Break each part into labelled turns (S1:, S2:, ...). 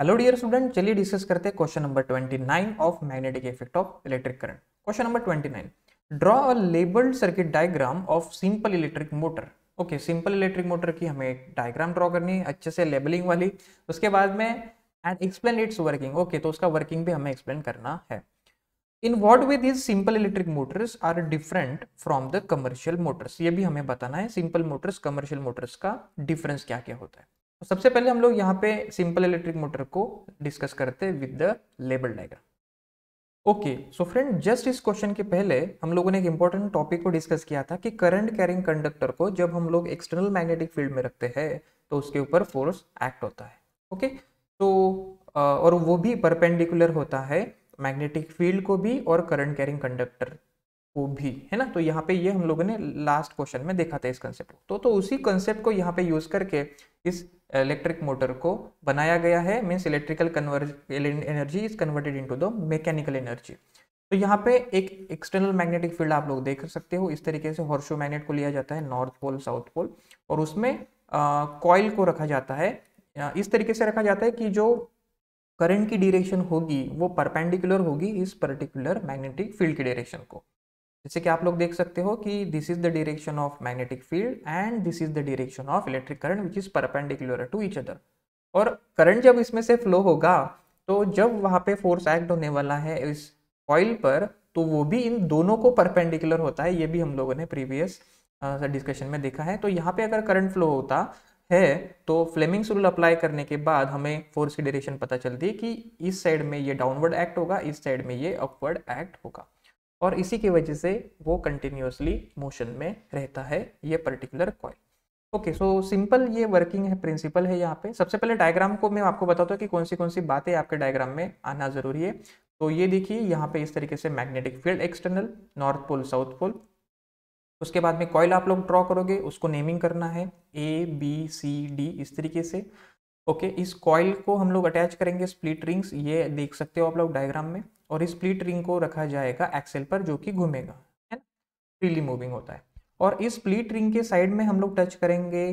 S1: Hello dear student चलिए discuss करते हैं question number 29 of magnetic effect of electric current question number 29 draw a labelled circuit diagram of simple electric motor okay simple electric motor की हमें एक diagram draw करनी है, अच्छे से लेबलिंग वाली। उसके बाद में and explain its working okay तो उसका वर्किंग भी हमें एक्सप्लेन करना है। In what way this simple electric motors are different from the commercial motors ये भी हमें बताना है। सिंपल मोटर्स कमर्शियल मोटर्स का डिफरेंस क्या क्या होता है? सबसे पहले हम लोग यहाँ पे सिंपल इलेक्ट्रिक मोटर को डिस्कस करते हैं with the label diagram okay so friend just इस क्वेश्चन के पहले हम लोगों ने एक इंपॉर्टेंट टॉपिक को डिस्कस किया था कि करंट कैरिंग कंडक्टर को जब हम लोग एक्सटर्नल मैग्नेटिक फ़ील्ड में रखते हैं तो उसके ऊपर फोर्स एक्ट होता है ओके okay? तो और वो भी परपेंडिकुलर होता है मैग्नेटिक फ़ील्ड को भी और करंट कैरिंग कंडक्टर को भी, है ना? तो यहाँ पे ये हम लोगों ने लास्ट क्वेश्चन में देखा था इस कंसेप्ट को। तो तो उसी कंसेप्ट को यहाँ पे यूज़ करके इस इलेक्ट्रिक मोटर को बनाया गया है means electrical converge energy is converted into the mechanical energy तो यहाँ पे एक एक्सटर्नल मैग्नेटिक फ़ील्ड आप लोग देख सकते हो, इस तरीके से हॉर्शो मैग्नेट को लिया जाता है नॉर्थ पोल साउथ पोल और उसमें कॉयल को रखा जाता है। इस तरीके से रखा जाता है कि जो करंट की डिरेक्शन होगी, वो परपेंडिकुलर होगी इस पर्टिकुलर मैग्नेटिक फ़ील्ड की डायरेक्शन को। जैसे कि आप लोग देख सकते हो कि this is the direction of magnetic field and this is the direction of electric current which is perpendicular to each other और करंट जब इसमें से फ्लो होगा तो जब वहाँ पे फोर्स एक्ट होने वाला है इस ऑयल पर तो वो भी इन दोनों को परपेंडिकुलर होता है, ये भी हम लोगों ने प्रीवियस डिस्कशन में देखा है। तो यहाँ पे अगर करंट फ्लो होता है तो फ्लेमिंग्स रूल अप्लाई करने के बाद हमें फोर्स की डायरेक्शन पता चलती है कि इस साइड में ये डाउनवर्ड एक्ट होगा, इस साइड में ये अपवर्ड एक्ट होगा। और इसी की वजह से वो कंटिन्यूसली मोशन में रहता है ये particular coil okay so simple ये वर्किंग है प्रिंसिपल है यहाँ पे. सबसे पहले डायग्राम को मैं आपको बताता हूँ कि कौन सी कौन सी बातें आपके डायग्राम में आना ज़रूरी है. तो ये देखिए, यहाँ पे इस तरीके से magnetic field external north pole south pole उसके बाद में कॉइल आप लोग ड्रॉ करोगे, उसको नेमिंग करना है. ए बी सी डी इस तरीके से. ओके, इस कॉइल को हम लोग अटैच करेंगे स्प्लिट रिंग्स ये देख सकते हो आप लोग डायग्राम में, और इस स्प्लिट रिंग को रखा जाएगा एक्सेल पर जो कि घूमेगा, है ना? फ्रीली मूविंग होता है। और इस स्प्लिट रिंग के साइड में हम लोग टच करेंगे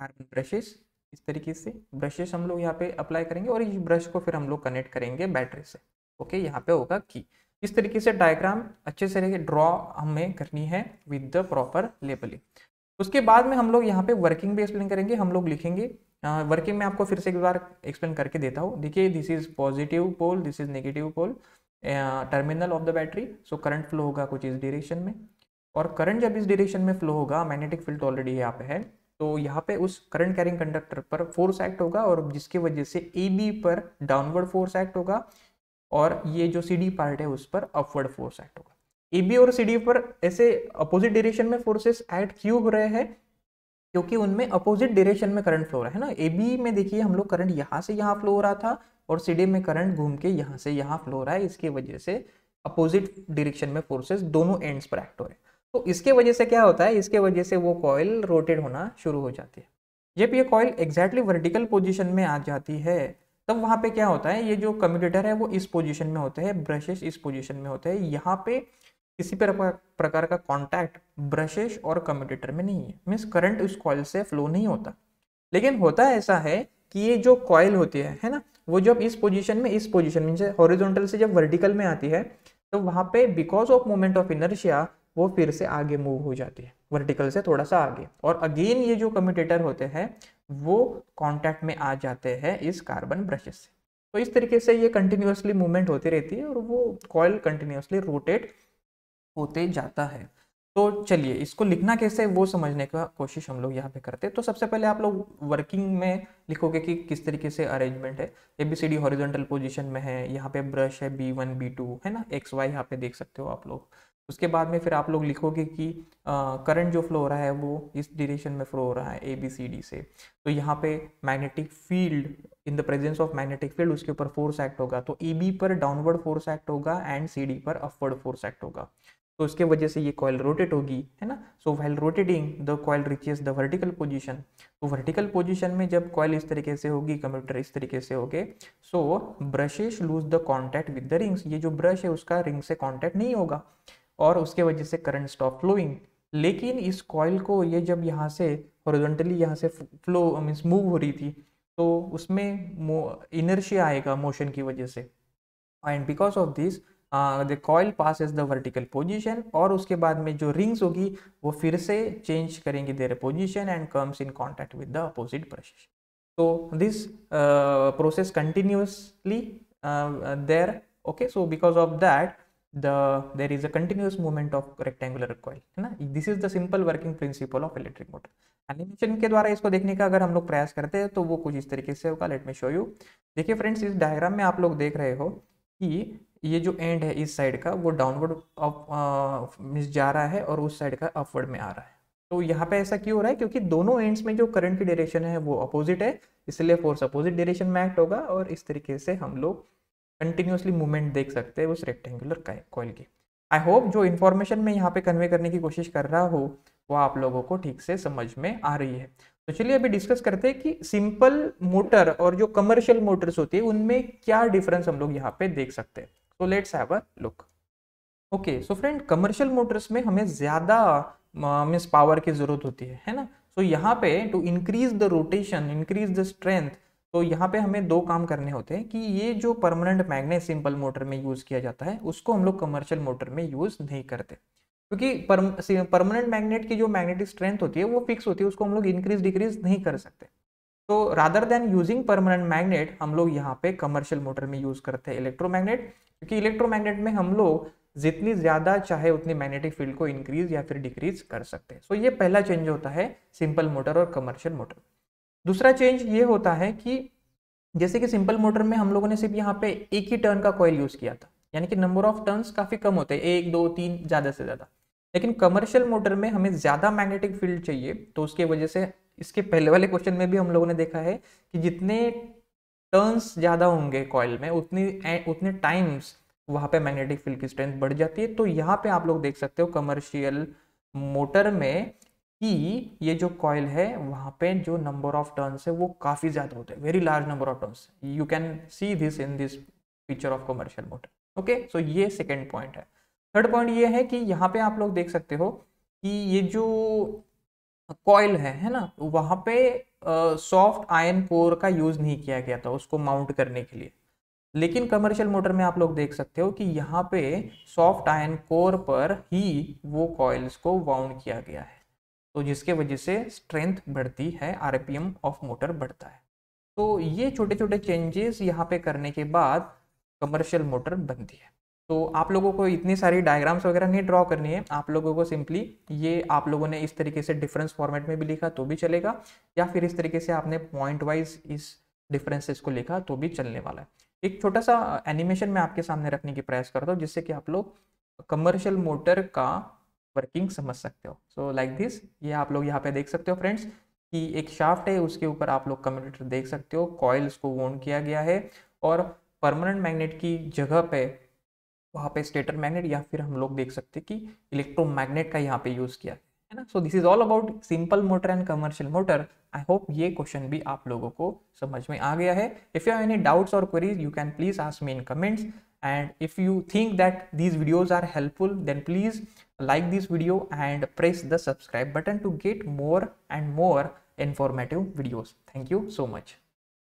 S1: ब्रशेस इस तरीके से ब्रशेस हम लोग यहाँ पे अप्लाई करेंगे, और इस ब्रश को फिर हम लोग कनेक्ट करेंगे बैटरी से। ओके, यहाँ पे होगा की इस तरीके से डायग्राम अच्छे से ड्रॉ हमें करनी है विद द प्रॉपर लेबलिंग उसके बाद में हम लोग यहाँ पे वर्किंग भी एक्सप्लेन करेंगे, हम लोग लिखेंगे वर्किंग में आपको फिर से एक बार एक्सप्लेन करके देता हूँ। देखिए this is positive pole this is negative pole terminal of the battery so current flow होगा कुछ इस डायरेक्शन में। और करंट जब इस डिरेक्शन में फ्लो होगा मैग्नेटिक फ़ील्ड ऑलरेडी यहाँ पे है तो यहाँ पे उस करंट कैरिंग कंडक्टर पर फोर्स एक्ट होगा और जिसकी वजह से ए बी पर डाउनवर्ड फोर्स एक्ट होगा और ये जो सी डी पार्ट है उस पर अपवर्ड फोर्स एक्ट होगा। ए बी और सी डी पर ऐसे अपोजिट डायरेक्शन में फोर्सेस एक्ट क्यों हो रहे हैं? क्योंकि उनमें अपोजिट डायरेक्शन में करंट फ्लो रहा है ना? ए बी में देखिए, हम लोग करंट यहाँ से यहाँ फ्लो हो रहा था और सी डी में करंट घूम के यहाँ से यहाँ फ्लो रहा है। इसकी वजह से अपोजिट डायरेक्शन में फोर्सेस दोनों एंड्स पर एक्ट हो रहे हैं। तो इसके वजह से क्या होता है? इसके वजह से वो कॉयल रोटेट होना शुरू हो जाती है। जब ये कॉयल एग्जैक्टली वर्टिकल पोजिशन में आ जाती है, तब वहाँ पे क्या होता है? ये जो कम्यूटेटर है, वो इस पोजिशन में होते हैं ब्रशेस इस पोजिशन में होते हैं। यहाँ पे किसी प्रकार का कॉन्टैक्ट ब्रशेस और कम्यूटेटर में नहीं है। मीन्स करंट उस कॉइल से फ्लो नहीं होता। लेकिन होता ऐसा है कि ये जो कॉयल होती है है ना, वो जब इस पोजीशन में, इस पोजीशन में हॉरिजॉन्टल से जब वर्टिकल में आती है तो वहाँ पे because of moment of inertia वो फिर से आगे मूव हो जाती है। वर्टिकल से थोड़ा सा आगे। और अगेन ये जो कम्यूटेटर होते हैं, वो कॉन्टैक्ट में आ जाते हैं इस कार्बन ब्रशेस से। तो इस तरीके से ये कंटिन्यूसली मूवमेंट होती रहती है और वो कॉयल कंटिन्यूसली रोटेट होते जाता है। तो चलिए, इसको लिखना कैसे, वो समझने का कोशिश हम लोग यहाँ पे करते हैं। तो सबसे पहले आप लोग वर्किंग में लिखोगे कि किस तरीके से अरेंजमेंट है। A B C D horizontal position में है, यहाँ पे ब्रश है बी वन बी टू है ना? एक्स वाई यहाँ पे देख सकते हो आप लोग। उसके बाद में फिर आप लोग लिखोगे कि करंट जो फ्लो हो रहा है, वो इस डिरेक्शन में फ्लो हो रहा है ए बी सी डी से। तो यहाँ पे magnetic field in the presence of magnetic field उसके ऊपर फोर्स एक्ट होगा। तो ए बी पर डाउनवर्ड फोर्स एक्ट होगा एंड सी डी पर अपवर्ड फोर्स एक्ट होगा। तो उसके वजह से ये कॉयल रोटेट होगी, है ना? So while rotating the coil reaches the vertical position तो वर्टिकल पोजीशन में जब कॉयल इस तरीके से होगी कंप्यूटर इस तरीके से होगे so brushes lose the contact with the rings ये जो ब्रश है, उसका रिंग से कॉन्टैक्ट नहीं होगा और उसके वजह से करंट स्टॉप फ्लोइंग लेकिन इस कॉयल को ये जब यहाँ से हॉरिजॉन्टली यहाँ से फ्लो मीन्स मूव हो रही थी तो उसमें इनर्शिया आएगा मोशन की वजह से. And because of this the coil pass is the vertical position और उसके बाद में जो रिंग्स होगी, वो फिर से चेंज करेंगे their position and comes in contact with the opposite brushes तो this process continuously there okay so because of that the there is a continuous movement of rectangular coil है ना? This is the simple working principle of electric motor animation के द्वारा इसको देखने का अगर हम लोग प्रयास करते हैं तो वो कुछ इस तरीके से होगा। लेट मी शो यू देखिए फ्रेंड्स इस डायग्राम में आप लोग देख रहे हो कि ये जो एंड है इस साइड का, वो डाउनवर्ड अप मिस जा रहा है और उस साइड का अपवर्ड में आ रहा है। तो यहाँ पे ऐसा क्यों हो रहा है? क्योंकि दोनों एंड्स में जो करंट की डायरेक्शन है, वो अपोजिट है, इसलिए फोर्स अपोजिट डायरेक्शन में एक्ट होगा और इस तरीके से हम लोग कंटिन्यूसली मूवमेंट देख सकते हैं उस रेक्टेंगुलर कॉइल की। आई होप जो इन्फॉर्मेशन मैं यहाँ पे कन्वे करने की कोशिश कर रहा हूँ, वो आप लोगों को ठीक से समझ में आ रही है। तो चलिए अभी डिस्कस करते हैं कि सिंपल मोटर और जो कमर्शियल मोटर्स होती है, उनमें क्या डिफरेंस हम लोग यहाँ पे देख सकते हैं। तो let's have a look okay so friend commercial motors में हमें ज़्यादा मीन्स पावर की ज़रूरत होती है है ना? सो so, यहाँ पे to increase the rotation increase the strength तो यहाँ पे हमें दो काम करने होते हैं कि ये जो परमानेंट मैग्नेट सिंपल मोटर में यूज़ किया जाता है उसको हम लोग कमर्शियल मोटर में यूज़ नहीं करते। क्योंकि परमानेंट मैग्नेट की जो मैग्नेटिक स्ट्रेंथ होती है वो फिक्स होती है उसको हम लोग इंक्रीज डिक्रीज नहीं कर सकते। तो rather than using permanent magnet हम लोग यहाँ पे कमर्शियल मोटर में यूज़ करते हैं इलेक्ट्रोमैग्नेट क्योंकि इलेक्ट्रोमैग्नेट में हम लोग जितनी ज़्यादा चाहे उतनी मैग्नेटिक फ़ील्ड को इंक्रीज या फिर डिक्रीज कर सकते हैं। सो ये पहला चेंज होता है सिंपल मोटर और कमर्शियल मोटर दूसरा चेंज ये होता है कि जैसे कि सिंपल मोटर में हम लोगों ने सिर्फ़ यहाँ पे एक ही टर्न का कॉयल यूज़ किया था, यानी कि नंबर ऑफ़ टर्न्स काफ़ी कम होते हैं, एक, दो, तीन, ज़्यादा से ज़्यादा। लेकिन कमर्शियल मोटर में हमें ज़्यादा मैग्नेटिक फ़ील्ड चाहिए तो उसके वजह से इसके पहले वाले क्वेश्चन में भी हम लोगों ने देखा है कि जितने टर्न्स ज़्यादा होंगे कॉयल में, उतनी उतने टाइम्स वहाँ पे मैग्नेटिक फ़ील्ड की स्ट्रेंथ बढ़ जाती है। तो यहाँ पे आप लोग देख सकते हो कमर्शियल मोटर में कि ये जो कॉयल है, वहाँ पे जो नंबर ऑफ़ टर्न्स है, वो काफ़ी ज़्यादा होते हैं। Very large number of turns you can see this in this picture of commercial motor okay so ये सेकेंड पॉइंट है। थर्ड पॉइंट ये है कि यहाँ पे आप लोग देख सकते हो कि ये जो कॉयल है है ना? वहाँ पे सॉफ्ट आयन कोर का यूज़ नहीं किया गया था उसको माउंट करने के लिए। लेकिन कमर्शियल मोटर में आप लोग देख सकते हो कि यहाँ पे सॉफ्ट आयन कोर पर ही वो कॉयल्स को वाउंड किया गया है। तो जिसके वजह से स्ट्रेंथ बढ़ती है आरपीएम ऑफ़ मोटर बढ़ता है। तो ये छोटे छोटे चेंजेस यहाँ पे करने के बाद कमर्शियल मोटर बनती है। तो आप लोगों को इतनी सारी डायग्राम्स वगैरह नहीं ड्रॉ करनी है। आप लोगों को सिंपली ये आप लोगों ने इस तरीके से डिफरेंस फॉर्मेट में भी लिखा तो भी चलेगा, या फिर इस तरीके से आपने पॉइंट वाइज इस डिफरेंसेस को लिखा तो भी चलने वाला है। एक छोटा सा एनिमेशन में आपके सामने रखने की प्रयास करता हूँ, जिससे कि आप लोग कमर्शियल मोटर का वर्किंग समझ सकते हो। सो लाइक दिस ये आप लोग यहाँ पे देख सकते हो फ्रेंड्स कि एक शाफ्ट है, उसके ऊपर आप लोग कम्यूटेटर देख सकते हो कॉयल्स को वोन किया गया है और परमानेंट मैग्नेट की जगह पे वहाँ पे स्टेटर मैग्नेट या फिर हम लोग देख सकते कि इलेक्ट्रो इलेक्ट्रोमैग्नेट का यहाँ पे यूज़ किया है ना? So this is all about simple motor and commercial motor I hope ये क्वेश्चन भी आप लोगों को समझ में आ गया है। If you have any doubts और queries you can please ask me in comments and if you think that these videos are helpful then please like this video and press the subscribe button to get more and more informative videos thank you so much